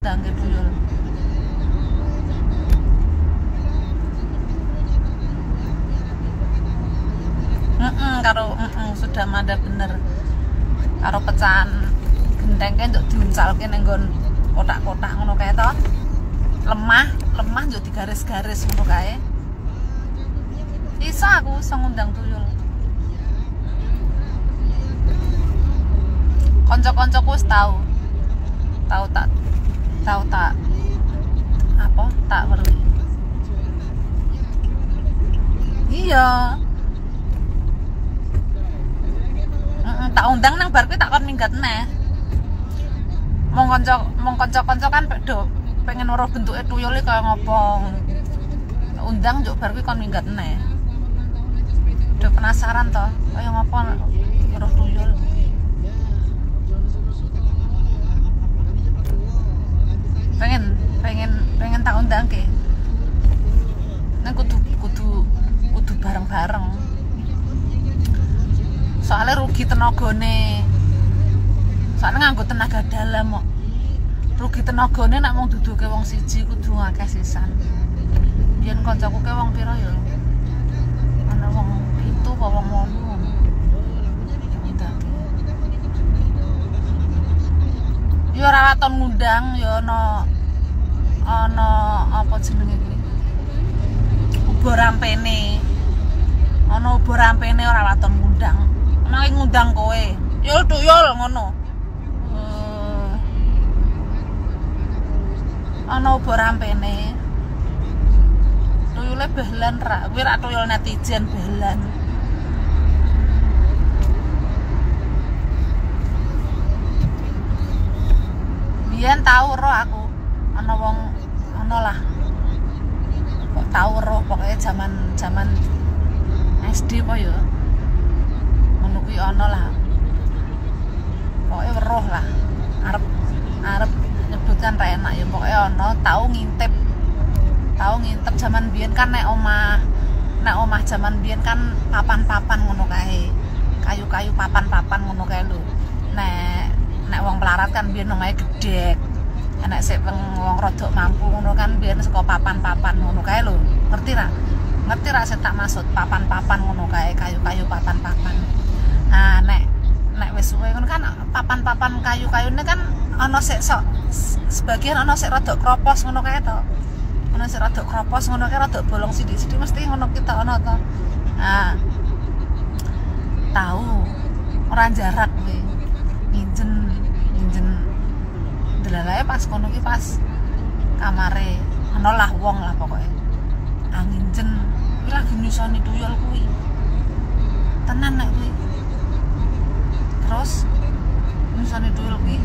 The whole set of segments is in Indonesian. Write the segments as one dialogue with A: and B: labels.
A: ndangke tuyul Heeh, karo heeh, sudah mada bener. Karo pecahan genteng kae nduk diunsalke ning nggon kotak-kotak ngono kae to. Lemah lemah nduk digaris-garis ngono kae. Iso aku iso ngundang tuyul. Konco-koncoku wis tau. Tau tak tau tak apa? Tak weruhi iya. Tak undang nang bar kuwi tak kon minggat neh. Mong kanca mong kanca-kanca kan do pengen weruh bentuke tuyul iki kaya ngopo undang njuk bar kuwi kon minggat neh. Do penasaran to kaya ngopo weruh tuyul pengen pengen pengen tak undang ke nang kudu kudu kudu bareng-bareng. Soalnya rugi tenagane. Soalnya nganggo tenaga dalam kok. Rugi tenagane nak mau duduke wong siji kudu akeh sisan. Biyen kancaku ke wong pira ya? Ana wong apa wong wolu ya ora waton ngundang ya ana ana apa jenenge kuwi ubo rampene. Ana ubo rampene ora waton ngundang. Emang ngundang kowe. Yul tuyul ngono. Eh, ana ubo rampene. Tuyule behlan ra. Kuwi ra tuyul netizen behlan biyen tau ro aku. Ana wong ana lah. Kok tau ro pokoknya zaman zaman SD apa ya ngono kuwi ana lah. Pokoknya weruh lah. Arep arep nyebutkan ra enak ya pokoknya ana tau ngintip. Tau ngintip zaman biyen kan nek omah nek omah zaman biyen kan papan-papan ngono kae. Kayu-kayu papan-papan ngono kae lho. Nek nek wong pelarat kan biyen omahe gedhek nek sik wong rodok mampu ngono kan biyen papan-papan ngono kae lho. Ngerti ra? Ngerti ra tak maksud papan-papan ngono kae kayu-kayu papan-papan. Nah nek nek wis suwe ngono kan papan-papan kayu-kayune kan ana sik sok sebagian ana sik rodok kropos ngono kae to. Ana sik rodok kropos ngono kae rodok bolong sithik-sithik mesti ngono kita ana to. Nah tahu orang jarak kuwi nginjen nginjen delalae pas kono ki pas kamare ana lah wong lah pokoknya angin jen kuwi lagi nyusoni tuyul kuwi. Tenan nek kuwi. Terus nyusoni tuyul kuwi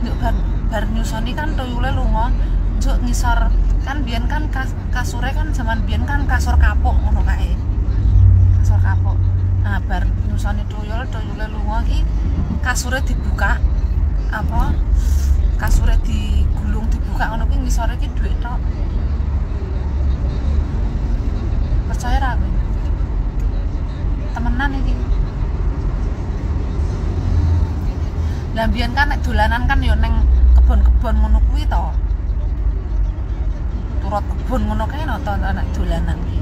A: nduk bar, bar nyusoni kan tuyule lunga njuk ngisor kan biyen kan kas, kasure kan zaman biyen kan kasur kapuk ngono kae. Kasur kapuk. Nah bar nyusoni tuyul tuyule lunga ki kasure dibuka apa kasure digulung dibuka ngono kuwi ngisore ki dhuwit tok. Percaya ra kowe temenan iki. Lah biyen kan nek dolanan kan yo ning kebon-kebon ngono kuwi to. Turut kebon ngono kae no to nek dolanan ki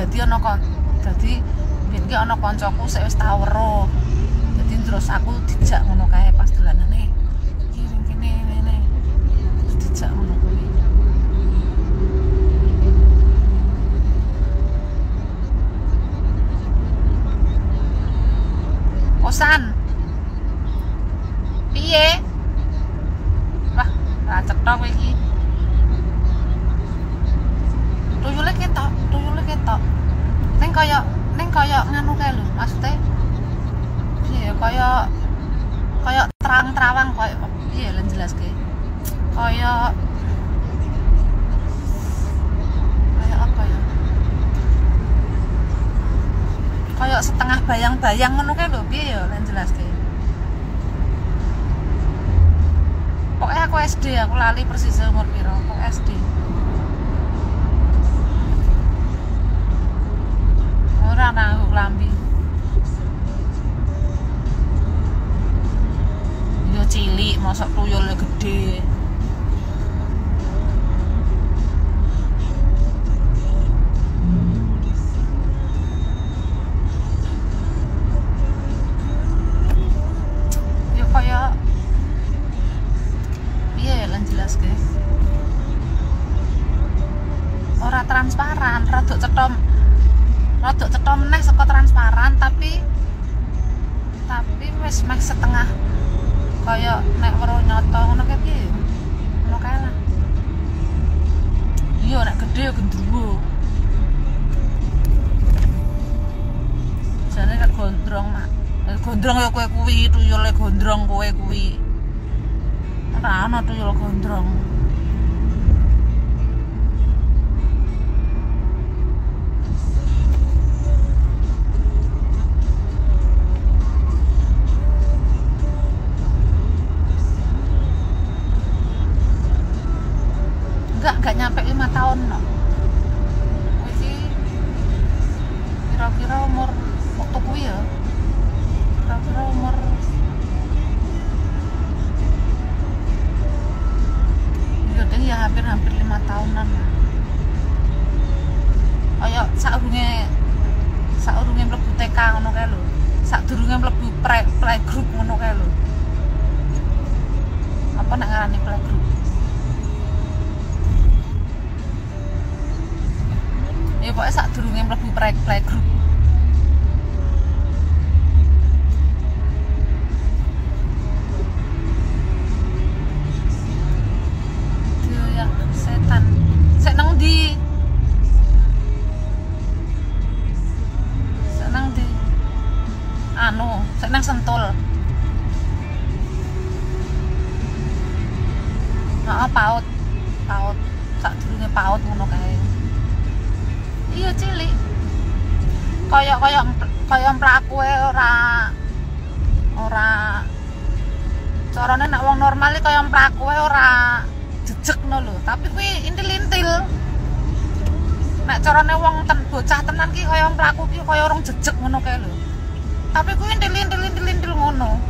A: dadi ana kon dadi biyen ki ana kancaku sik wis tau weruh terus aku dijak ngono kae pas dolanane iki ning kene ngene dijak ngono kuwi. Kosan. Piye? Wah ra cetok kowe iki. Tuyule ketok tuyule ketok. Ning kaya ning kaya nganu kae lho maksudnya piye kaya kaya terang-terawang kaya piye lan jelas ke kaya kaya apa ya? Kaya setengah bayang-bayang ngono kae lho piye ya lan jelas ke pokoknya aku SD aku lali persis umur piro? Aku SD ora nang klambi. yo cilik masa tuyulnya gede gondrong mak. Eh, gondrong ya kowe kuwi tuyule gondrong kowe kuwi. Ora ana tuyul gondrong. Enggak enggak nyampe lima tahun no kira-kira umur waktu kuwi ya umur iya deh ya hampir-hampir lima tahunan. Kayak saurunge saurunge mlebu TK ngono kae lho. Sadurunge mlebu pre playgroup ngono kae lho. Apa nak ngarani playgroup? Ya pokoknya saat durungnya play playgroup Anu, sek nang sentul. Nah, paut Paut. Sak durungnya paut ngono kae. Iya cilik. Kaya kaya kaya mlaku ora ora carane nek wong normal iki kaya mlaku ora jejeg no lho. Tapi kuwi intil-intil. Nek carane wong ten bocah tenan ki kaya mlaku ki kaya orang jejeg ngono kae lho tapi kuwi intil-intil intil-intil ngono.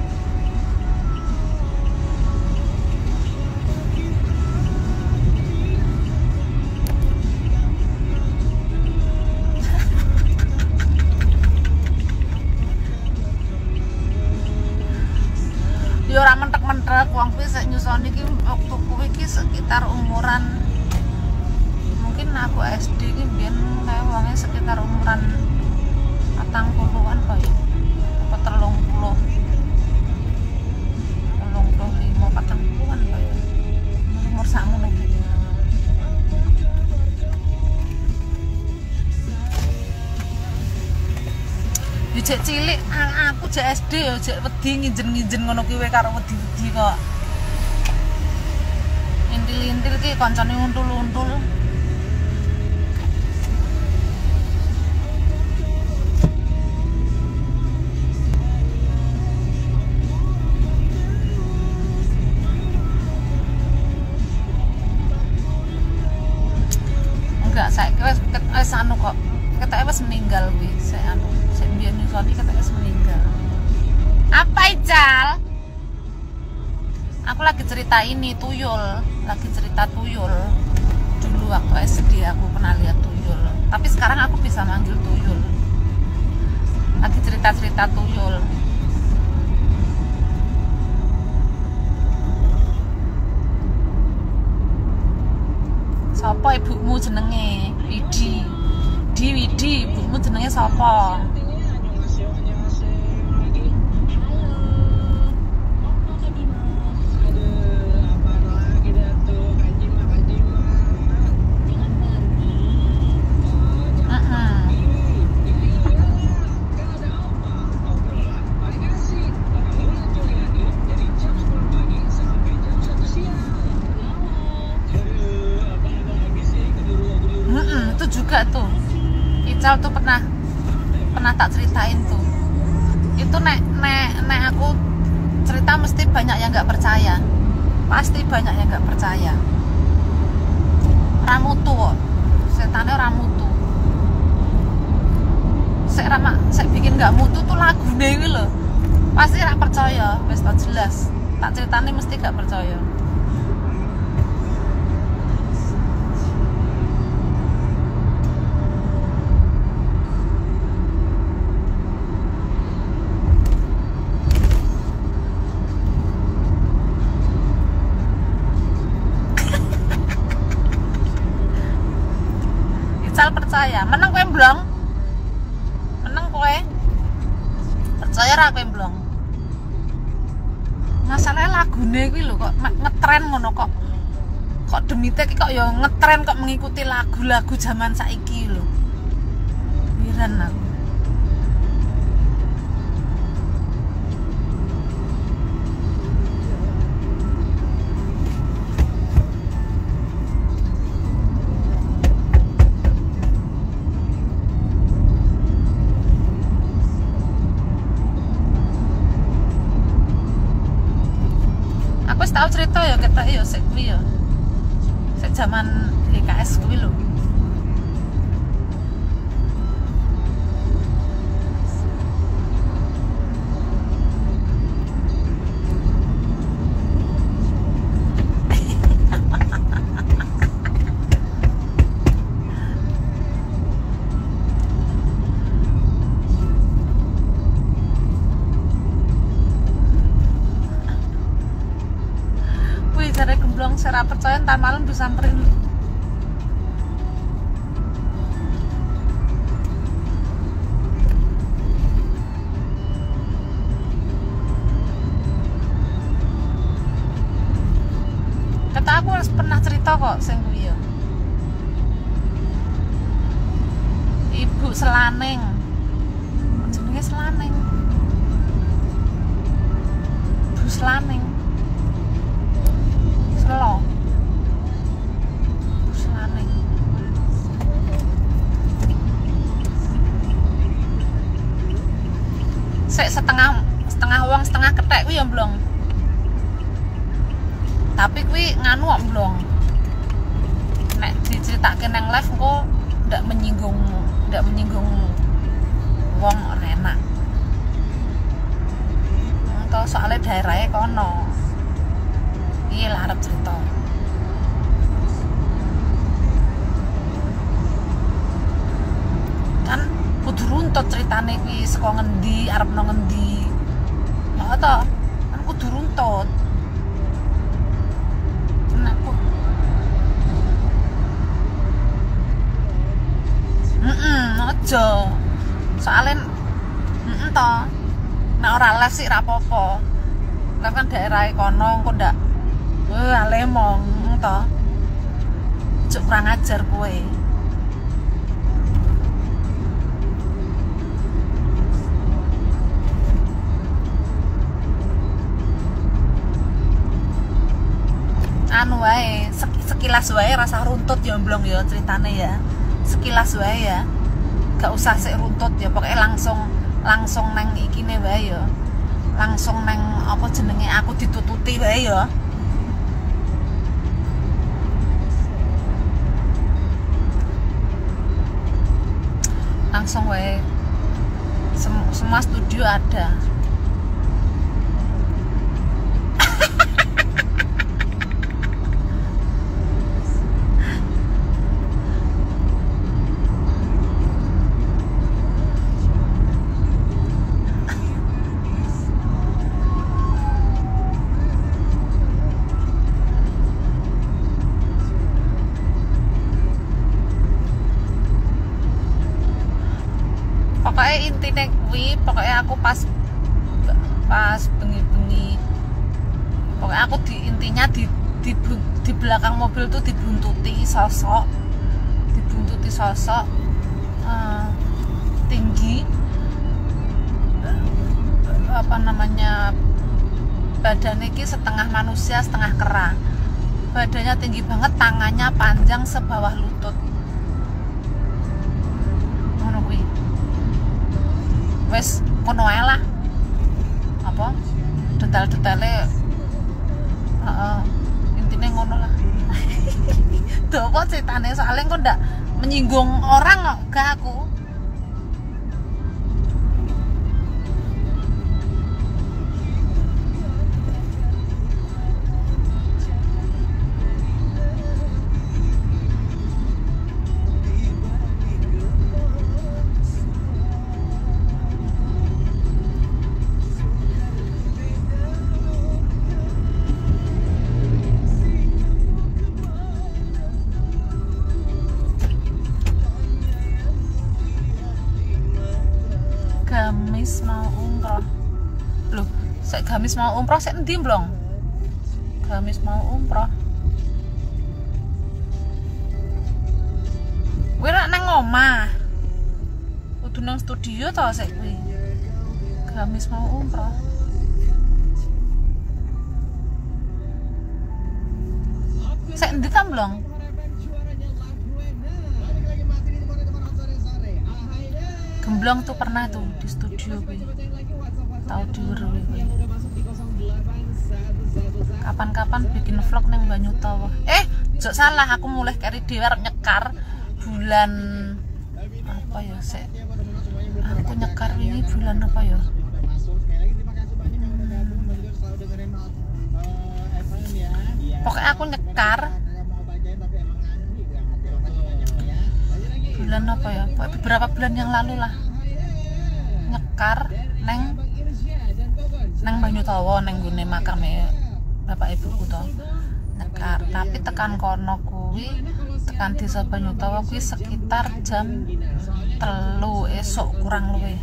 A: Ya ora mentek-mentek wong kuwi sik nyusoni waktu iki sekitar umuran mungkin aku SD iki biyen kayak wonge sekitar umuran 40-an apa ya telung puluh telung puluh lima patang puluhan nomor sama lagi yuk cilik aku cek SD yuk wedi ngijen ngijen ngono kuwi karo wedi wedi kok. Intil intil ki koncony untul untul wis anu kok. Ketake wis meninggal kuwi, saya anu, saya biyen nyusoni ketake wis meninggal. Apa Ical? Aku lagi cerita ini tuyul, lagi cerita tuyul. Dulu waktu SD aku pernah lihat tuyul, tapi sekarang aku bisa manggil tuyul. Lagi cerita-cerita tuyul. Sopo ibumu jenenge? Widi. Di Widi, ibumu jenenge sopo? Ical tuh pernah pernah tak ceritain tuh. Itu nek nek nek aku cerita mesti banyak yang nggak percaya. Pasti banyak yang nggak percaya. Ramutu kok. Setannya ramutu. Saya rama saya bikin nggak mutu tuh lagu ini loh. Pasti rak percaya tak jelas. Tak ceritanya mesti gak percaya Ical percaya menang kue blong menang kue percaya ra kue blong masalahnya lagune kuwi lho kok ngetren ngono kok. Kok demite iki kok ya ngetren kok mengikuti lagu-lagu zaman saiki lho. Aku aku ya ketok ya sik kuwi ya. Sik zaman GKS kuwi lho saya percaya ntar malam disamperin Kata aku harus pernah cerita kok sing ya. Ibu Selaning. Jenenge Selaning. Bu Selaning. Selaning. Sek setengah setengah uang setengah ketek kuwi ya blong? Tapi kuwi nganu kok blong? Nek diceritake nang live engko ndak menyinggung ndak menyinggung wong enak. Entah soalnya daerahnya kono iya arep cerita kan kudu runtut ceritane kuwi saka ngendi arep nang ngendi ya to kan kudu runtut Nah, aku Mm aja. Soalnya mm to. Nek ora les sih ra apa-apa. Lah kan daerah kono engko ndak eh alemong to. Cuk kurang ajar kowe. anu wae sek- sekilas wae rasa runtut ya blong ya ceritane ya sekilas wae ya gak usah sik runtut ya pokoknya langsung langsung neng ikine wae ya langsung neng apa jenenge aku ditututi wae ya langsung wae. Sem- semua studio ada aku pas pas bengi-bengi. Pokoknya aku di intinya di di, di belakang mobil tuh dibuntuti sosok. Dibuntuti sosok eh, tinggi. Apa namanya badannya ki setengah manusia setengah kera. Badannya tinggi banget tangannya panjang sebawah lutut. Wes ngono ae lah. Apa? Detail-detailnya heeh intinya ngono lah. Tuh apa ceritanya soalnya kok ndak menyinggung orang kok ke aku gamis mau umroh loh saya gamis mau umroh saya endi blong gamis mau umroh Kuwi rak nang omah. Kudu nang studio to sik kuwi. Gamis mau umroh. Sik endi blong? Gemblong tuh pernah tuh di studio kuwi. Tahu kuwi. Kapan-kapan bikin vlog nang Banyutowo. Eh, jok salah aku mulai kari dhewe arep nyekar bulan apa ya sih aku nyekar ini bulan apa ya pokoknya aku nyekar bulan apa ya beberapa bulan yang lalu lah nyekar neng neng Banyutowo neng gune makam ya bapak ibuku toh nyekar tapi tekan kono kuwi tekan desa Banyutowo kuwi sekitar jam telu esok kurang luwih.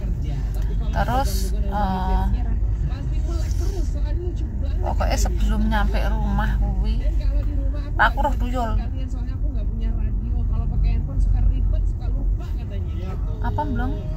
A: Terus uh, pokoknya sebelum nyampe rumah kuwi aku roh tuyul apa belum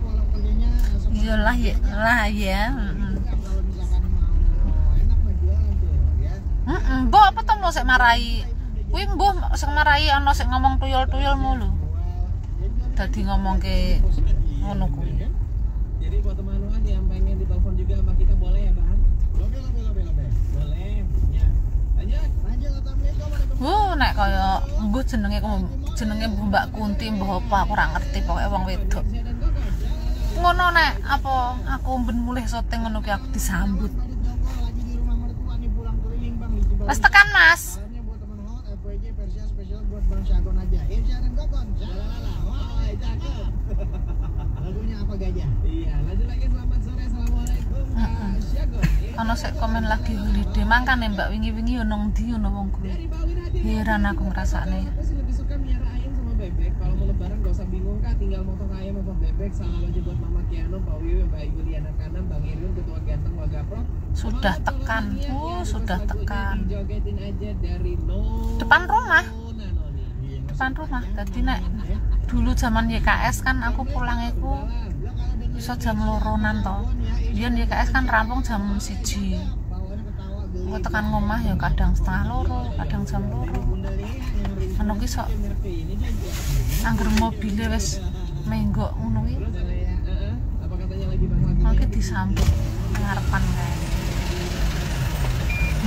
B: walau kerjanya eh, seperti
A: iyalah ya lah ya heeh
B: kalau misalkan mau enak mah jualan tuh ya.
A: heeh mbok apa to mau sik marai kuwi mbuh sing marai ana sing ngomong tuyul-tuyul mulu dadi ngomong ke ngono kuwi
B: Jadi buat teman-teman yang pengen ditelepon juga sama kita boleh ya bang? Lobe lobe lobe lobe. Boleh. Ya. Lanjut. Lanjut. Assalamualaikum.
A: Wuh, nek kaya mbuh jenenge jenenge Mbak Kunti mbuh apa aku ora ngerti pokoke wong wedok. Ngono nek apa aku ben mulih syuting ngono ki aku disambut.
B: Jalalala. Wah, cakep. Lagunya apa gajah? Iya, lanjut lagi selamat sore. Assalamualaikum.
A: Sik komen lagi holiday mangkane Mbak wingi-wingi yo nang ndi ngono wong kuwi. Heran aku ngrasakne.
B: Aku sih lebih suka miara ayam sama bebek. Kalau mau lebaran gak usah bingung kak, tinggal motong ayam atau bebek. Salam aja buat Mama Kiano, Pak Wiwi, Mbak Ibu Liana Kanan, Bang Irwin, Ketua Ganteng Wagaprop.
A: Sudah tekan.
B: Yang
A: sudah tekan. Depan rumah. Depan rumah. Dadi nek dulu zaman YKS kan aku pulang iku iso jam loronan to. Biyen YKS kan rampung jam siji. Aku tekan ngomah ya kadang setengah loro, kadang jam loro. Anu sok angger mobile wis menggok ngono? Mangke disambut ngarepan kae.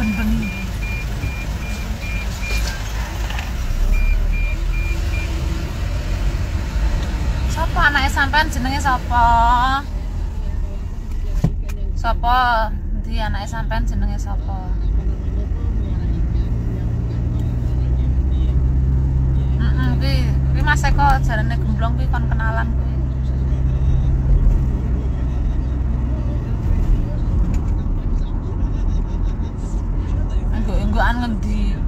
A: Ben-bengi. Sapa anake sampean jenenge sapa? Sapa? Endi anake sampean jenenge sapa? Heeh, kuwi kuwi Mas Eko jarane gemblong kuwi kon kenalan kuwi. Enggak, enggokan ngendi?